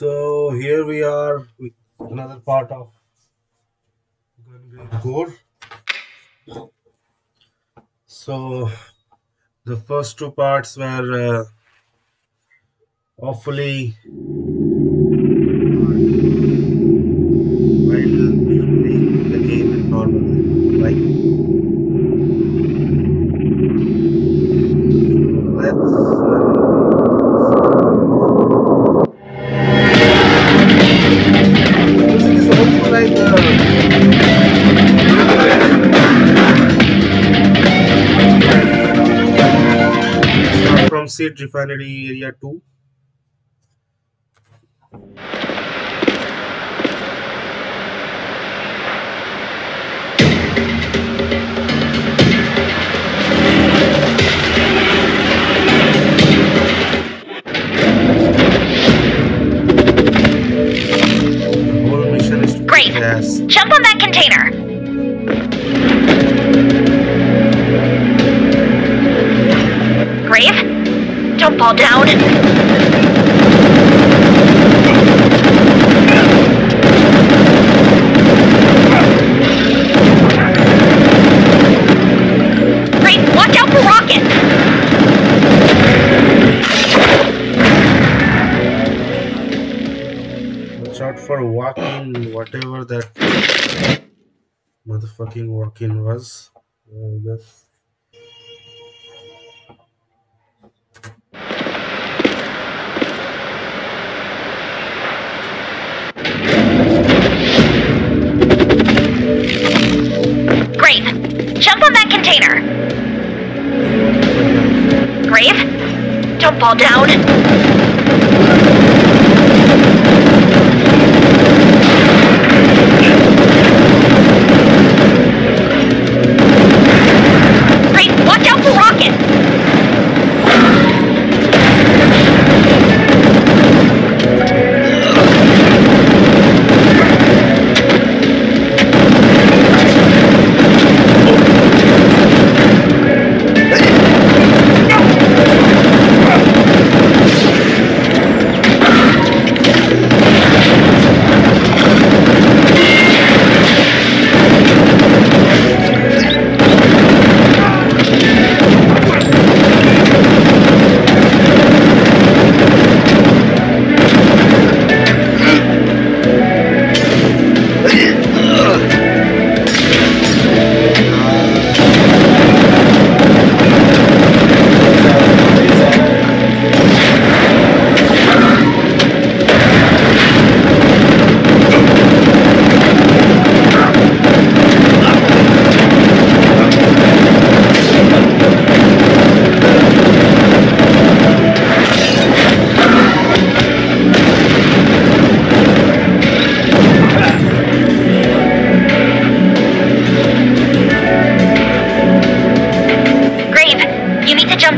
So here we are with another part of Gungrave Gore. So the first two parts were uh, awfully let's uh, start Refinery Area 2 the whole mission is to Great. gas Jump on that container. Grave? Don't fall down. Watch out for rockets! Out for walking, whatever that motherfucking walking was. I Don't fall down.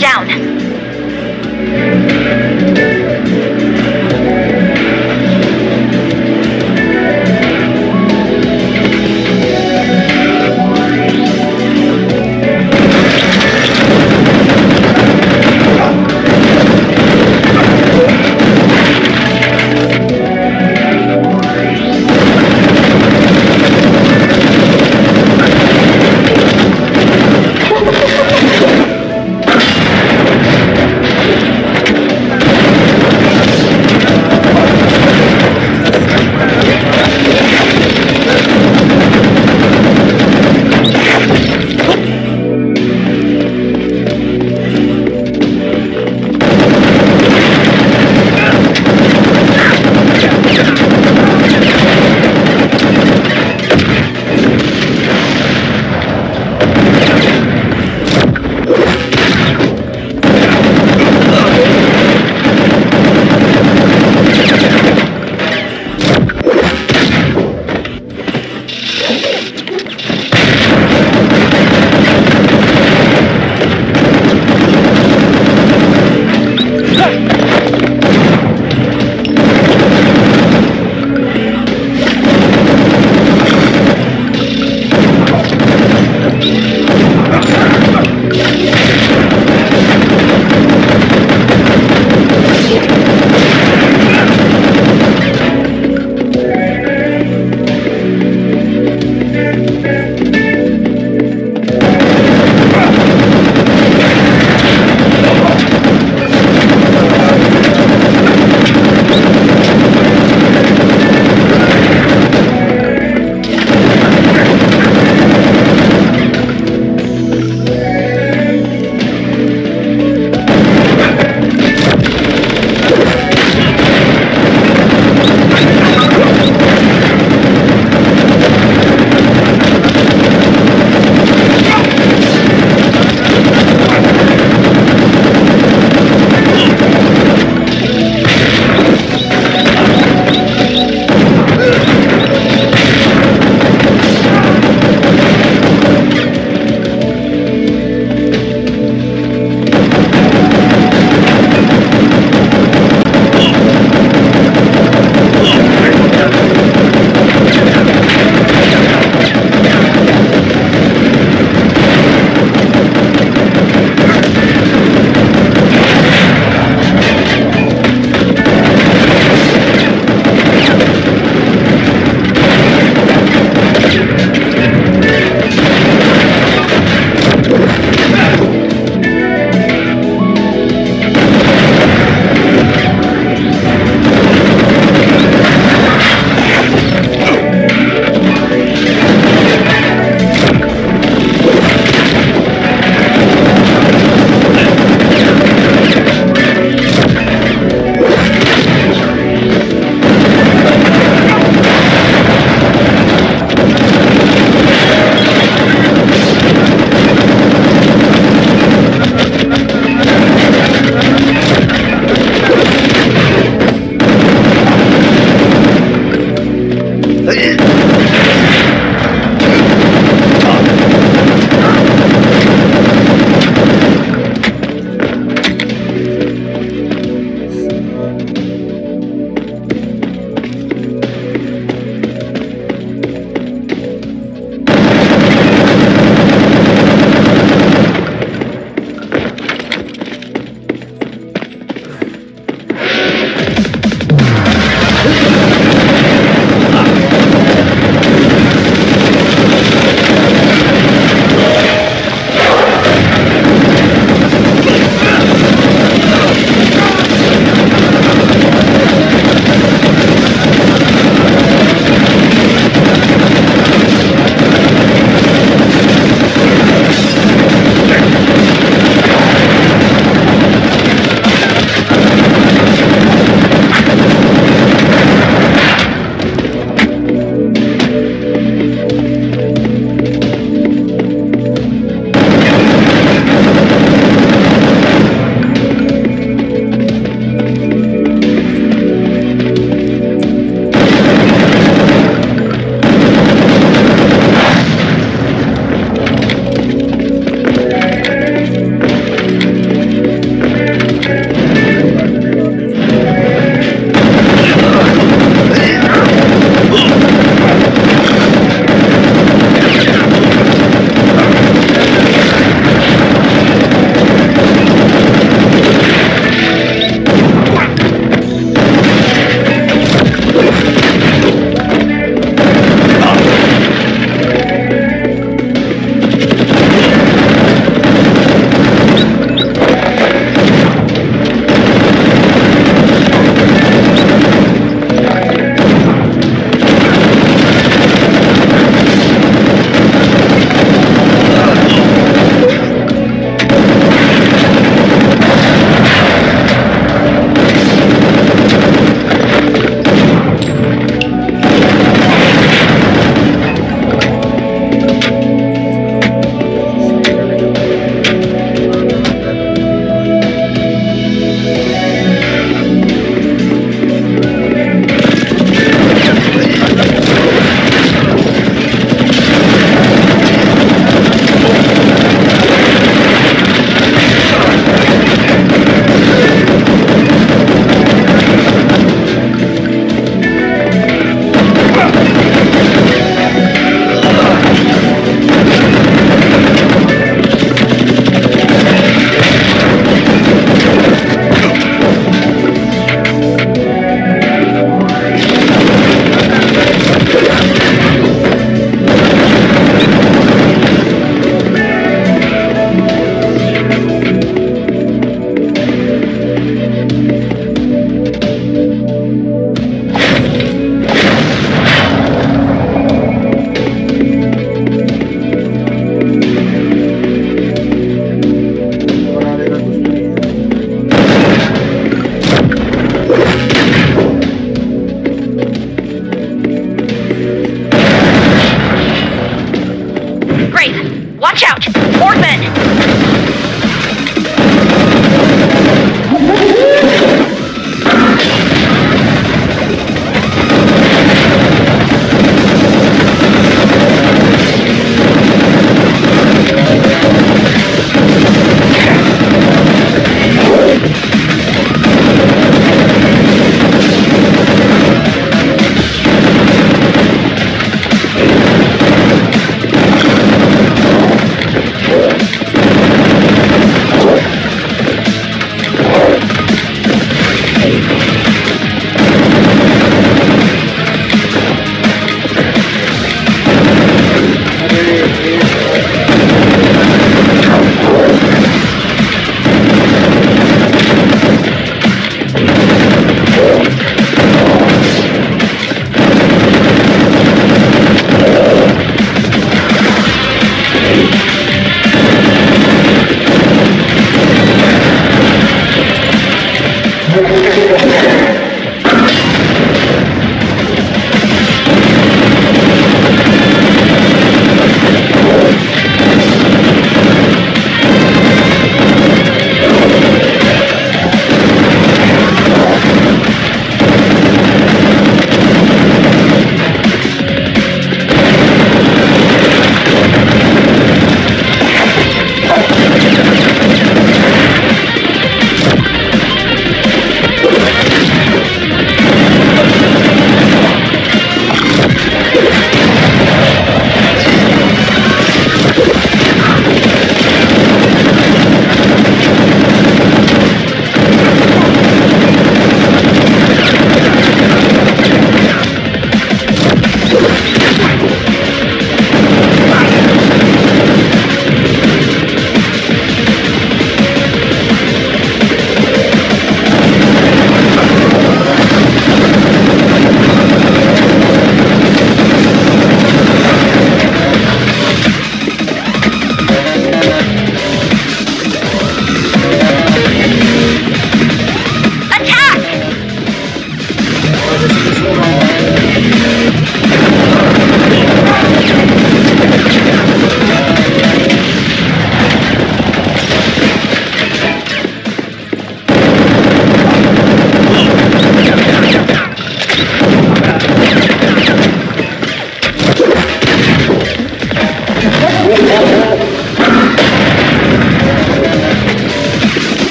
down.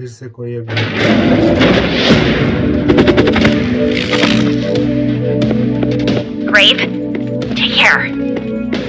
फिर से कोई एक Grave, take care.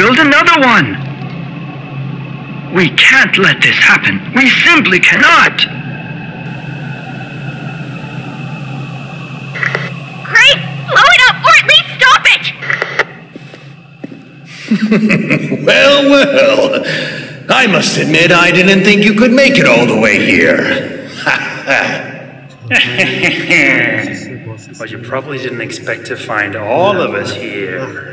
build another one. We can't let this happen. We simply cannot. Great! Blow it up, or at least stop it! well, well. I must admit I didn't think you could make it all the way here. but you probably didn't expect to find all of us here.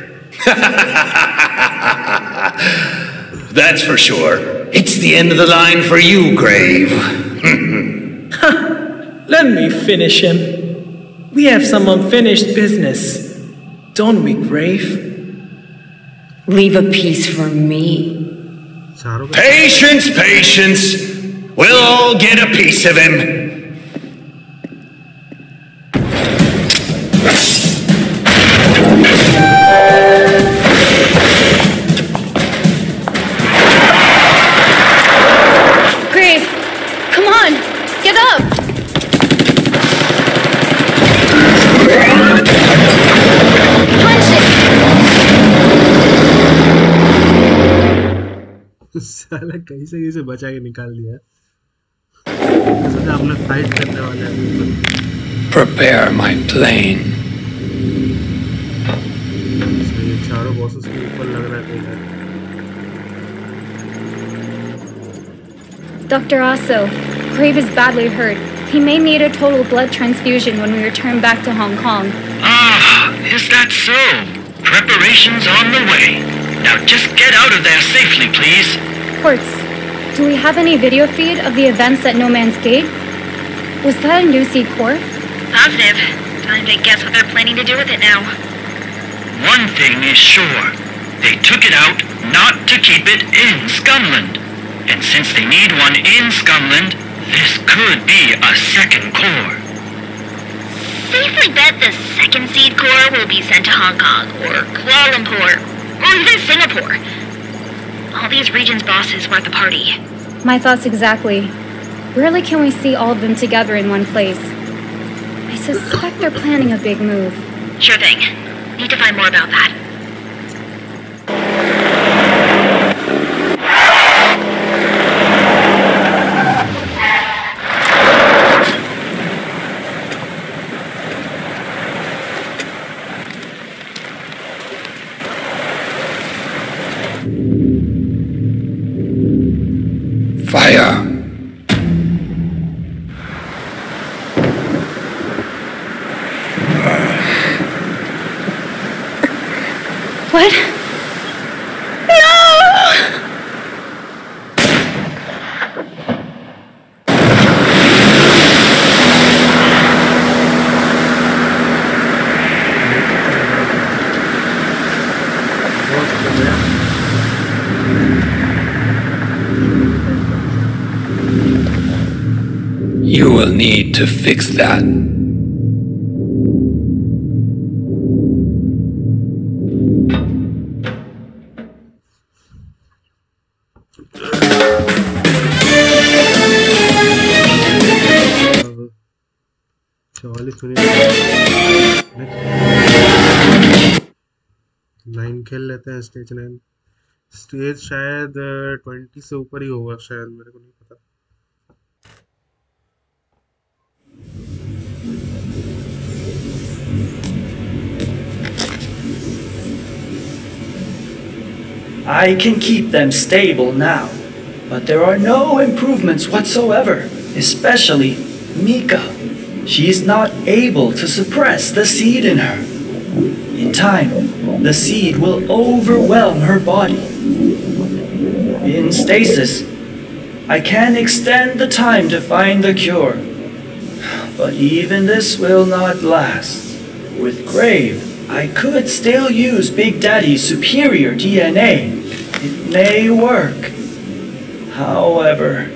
That's for sure. It's the end of the line for you, Grave. Let me finish him. We have some unfinished business. Don't we, Grave? Leave a piece for me. Patience, patience. We'll all get a piece of him. साला कहीं से कहीं से बचा के निकाल दिया सोचा हम लोग फाइट करने वाले हैं Prepare my plane. इसमें ये चारों बॉसेस के ऊपर लग रहा है कोई है Dr. Aso, Grave is badly hurt. He may need a total blood transfusion when we return back to Hong Kong. Ah, is that so? Preparations on the way. Now just get out of there safely, please. Quartz, do we have any video feed of the events at No Man's Gate? Was that a new seed core? Positive. Time to guess what they're planning to do with it now. One thing is sure. They took it out not to keep it in Scumland. And since they need one in Scumland, this could be a second core. Safely bet the second seed core will be sent to Hong Kong, or Kuala Lumpur, or even Singapore. All these regions' bosses were at the party. My thoughts exactly. Rarely can we see all of them together in one place. I suspect they're planning a big move. Sure thing. Need to find more about that. Fix that. Nine खेल लेते हैं stage nine stage शायद twenty से ऊपर ही होगा, शायद, मेरे को नहीं पता। I can keep them stable now, but there are no improvements whatsoever, especially Mika. She is not able to suppress the seed in her. In time, the seed will overwhelm her body. In stasis, I can extend the time to find the cure. But even this will not last. With Grave, I could still use Big Daddy's superior DNA. It may work. However,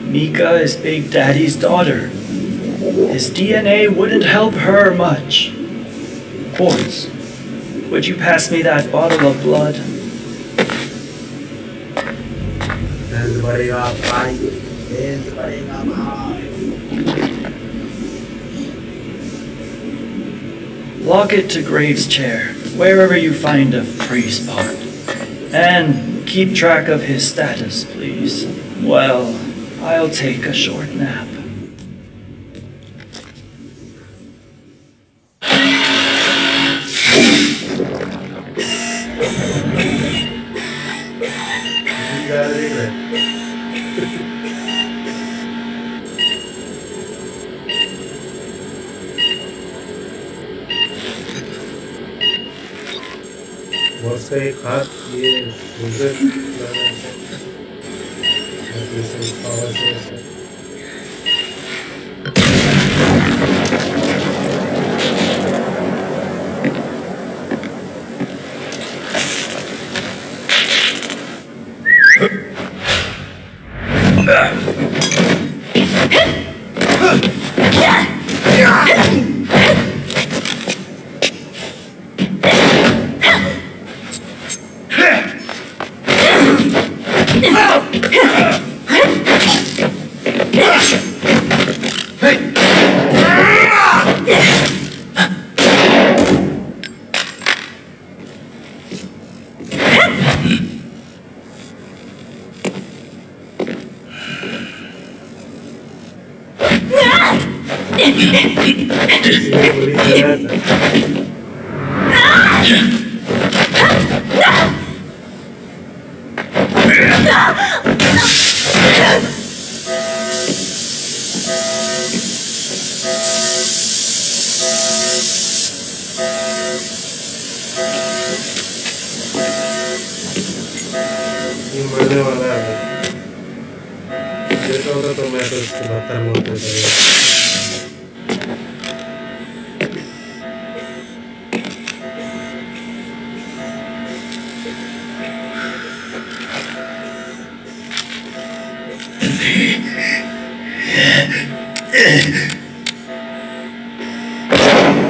Mika is Big Daddy's daughter. His DNA wouldn't help her much. Quartz, would you pass me that bottle of blood? Lock it to Graves' chair, wherever you find a free spot. And keep track of his status, please. Well, I'll take a short nap. से एक हाथ ये power से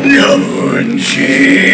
Don't you?